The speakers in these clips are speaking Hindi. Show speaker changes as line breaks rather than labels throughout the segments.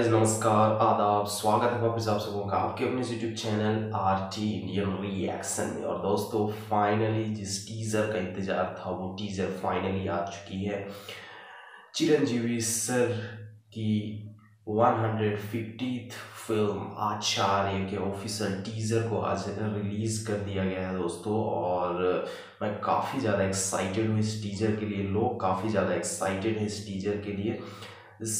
गाइस नमस्कार, आदाब, स्वागत है वापस आप सबों का आपके अपने YouTube channel R T Indian reaction में। और दोस्तों फाइनली जिस टीज़र का इंतज़ार था, वो टीज़र फाइनली आ चुकी है। चिरंजीवी सर की 150th फ़िल्म आचार्य के ऑफिशियल टीज़र को आज रिलीज़ कर दिया गया है दोस्तों। और मैं काफ़ी ज़्यादा एक्साइटेड हूँ इस टीज़र के लिए, लोग काफ़ी ज़्यादा एक्साइटेड हैं इस टीज़र के लिए। इस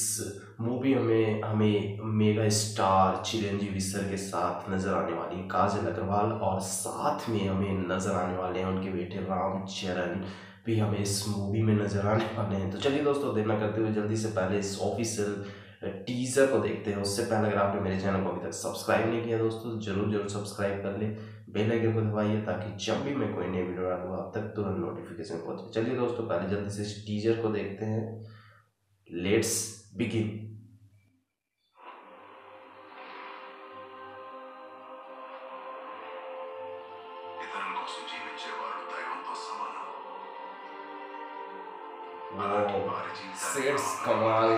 मूवी में हमें मेगा स्टार चिरंजीवी सर के साथ नज़र आने वाली काजल अग्रवाल और साथ में हमें नज़र आने वाले हैं उनके बेटे रामचरण भी हमें इस मूवी में नज़र आने वाले हैं। तो चलिए दोस्तों देर ना करते हुए जल्दी से पहले इस ऑफिशियल टीज़र को देखते हैं। उससे पहले अगर आपने मेरे चैनल को अभी तक सब्सक्राइब नहीं किया दोस्तों ज़रूर ज़रूर सब्सक्राइब कर ले। बेल आइकन को दबाइए ताकि जब भी मैं कोई नई वीडियो डालूँ आप तक तुरंत नोटिफिकेशन पहुँचे। चलिए दोस्तों, पहले जल्दी से इस टीजर को देखते हैं। लेट्स बिगिन सेट्स कमाल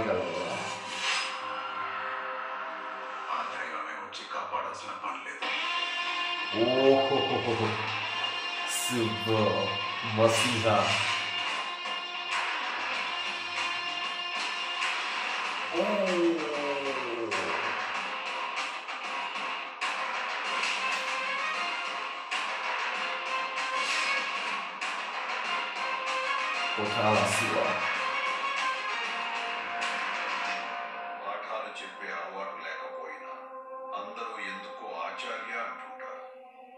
मसीहा
Botar lá, assim, ó.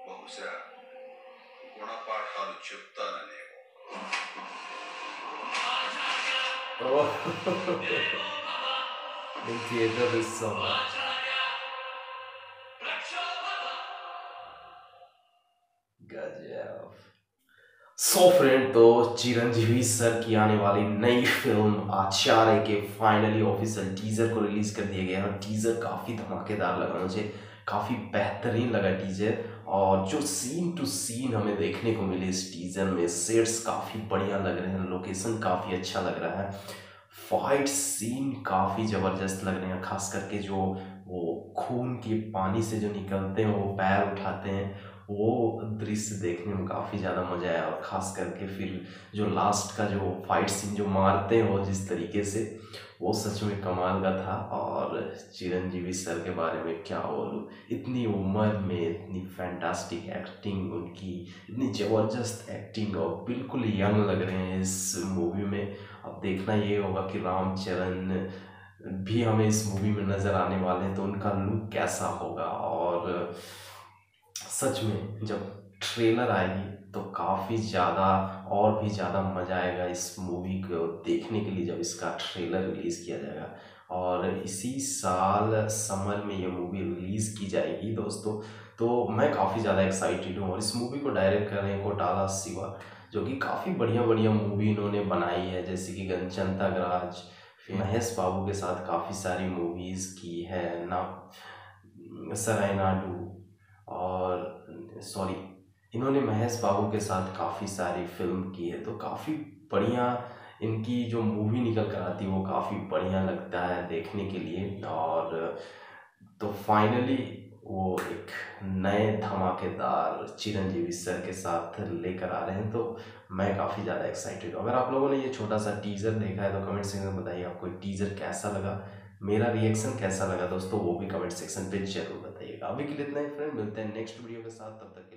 బహుశా గుణపాఠాలు చెప్తాననేమో
गजब सो फ्रेंड तो चिरंजीवी सर की आने वाली नई फ़िल्म आचार्य के फाइनली ऑफिशियल टीजर को रिलीज़ कर दिया गया है और टीजर काफ़ी धमाकेदार लगा मुझे। काफ़ी बेहतरीन लगा टीजर और जो सीन टू सीन हमें देखने को मिले इस टीजर में सेट्स काफ़ी बढ़िया लग रहे हैं लोकेशन काफ़ी अच्छा लग रहा है। फाइट सीन काफ़ी ज़बरदस्त लग रहे हैं, खास करके जो वो खून के पानी से जो निकलते हैं, वो पैर उठाते हैं, वो दृश्य देखने में काफ़ी ज़्यादा मज़ा आया। और ख़ास करके फिर जो लास्ट का जो फाइट सीन जो मारते हैं वो जिस तरीके से, वो सच में कमाल का था। और चिरंजीवी सर के बारे में क्या बोलूँ, इतनी उम्र में इतनी फैंटास्टिक एक्टिंग उनकी इतनी ज़बरदस्त एक्टिंग और बिल्कुल यंग लग रहे हैं इस मूवी देखना ये होगा कि रामचरण भी हमें इस मूवी में नज़र आने वाले हैं तो उनका लुक कैसा होगा? और सच में जब ट्रेलर आएगी तो काफ़ी ज़्यादा और भी ज़्यादा मज़ा आएगा इस मूवी को देखने के लिए जब इसका ट्रेलर रिलीज़ किया जाएगा। और इसी साल समर में ये मूवी रिलीज़ की जाएगी, दोस्तों। तो मैं काफ़ी ज़्यादा एक्साइटेड हूँ और इस मूवी को डायरेक्ट कर रहे हैं कोटाला सिवा जो कि काफ़ी बढ़िया बढ़िया मूवी इन्होंने बनाई है जैसे कि गनचन तगराज फिर महेश बाबू के साथ काफ़ी सारी मूवीज़ की है ना सराय नाडू और सॉरी इन्होंने महेश बाबू के साथ काफ़ी सारी फ़िल्म की है तो काफ़ी बढ़िया इनकी जो मूवी निकल कर आती है वो काफ़ी बढ़िया लगता है देखने के लिए और तो फाइनली वो एक नए धमाकेदार चिरंजीवी सर के साथ लेकर आ रहे हैं तो मैं काफ़ी ज़्यादा एक्साइटेड हूँ। अगर आप लोगों ने ये छोटा सा टीज़र देखा है तो कमेंट सेक्शन में बताइए आपको टीज़र कैसा लगा, मेरा रिएक्शन कैसा लगा दोस्तों, वो भी कमेंट सेक्शन पे ज़रूर बताइएगा। अभी के लिए इतना ही फ्रेंड मिलते हैं नेक्स्ट वीडियो के साथ, तब तक